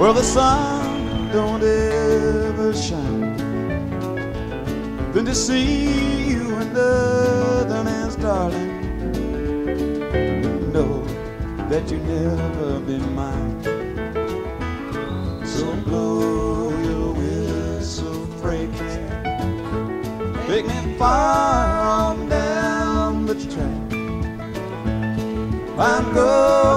where the sun don't ever shine than to see you in other man's darling. Know that you never been mine. So blow your whistle, train, take me far on down the track. I'm going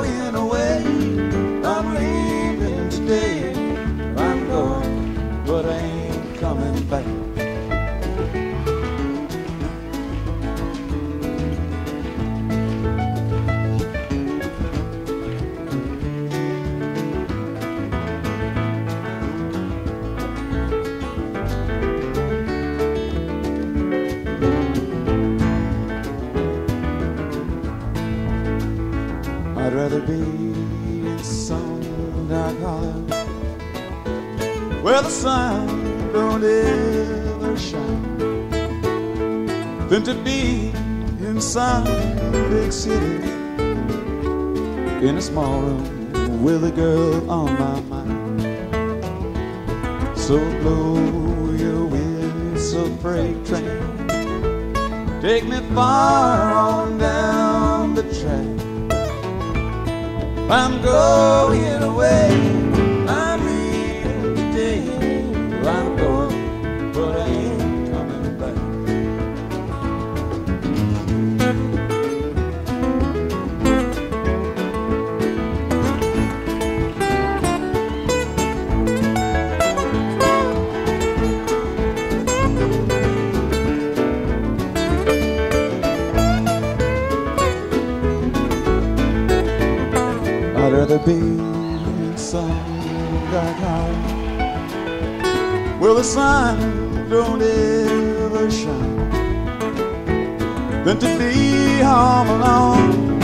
rather be in some dark hollow where the sun don't ever shine than to be in some big city in a small room with a girl on my mind. So blow your whistle, freight train. Take me far on down the track. I'm going away. I'd rather be in some dark hollow where the sun don't ever shine? Than to be home alone,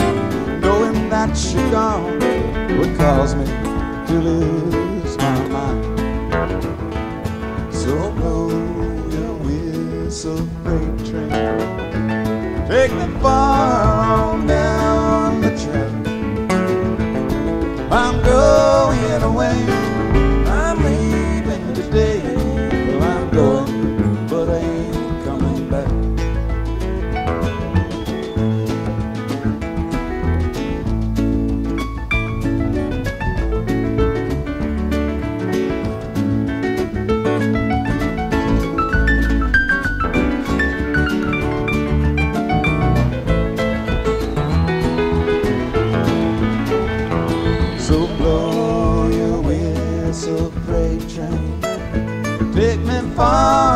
knowing that you're gone would cause me to lose my mind. So blow your whistle, freight train, take me far far